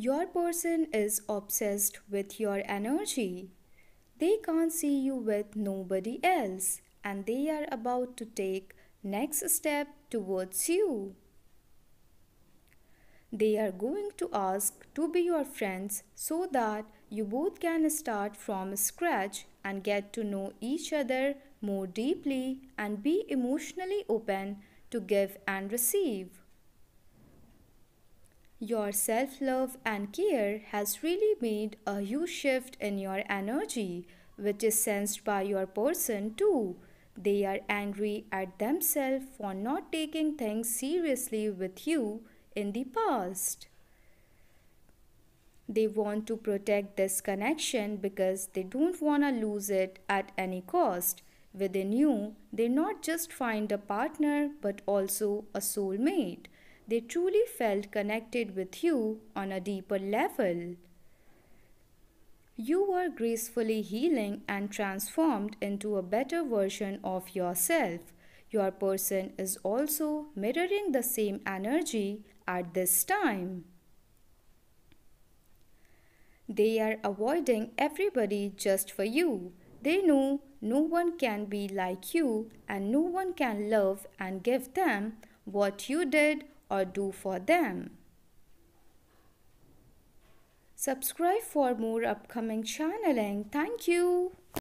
Your person is obsessed with your energy. They can't see you with nobody else and they are about to take next step towards you. They are going to ask to be your friends so that you both can start from scratch and get to know each other more deeply and be emotionally open to give and receive. Your self love and care has really made a huge shift in your energy, which is sensed by your person too. They are angry at themselves for not taking things seriously with you in the past. They want to protect this connection because they don't want to lose it at any cost. Within you, they not just find a partner but also a soulmate they truly felt connected with you on a deeper level. You are gracefully healing and transformed into a better version of yourself. Your person is also mirroring the same energy at this time. They are avoiding everybody just for you. They know no one can be like you and no one can love and give them what you did or do for them. Subscribe for more upcoming channeling. Thank you.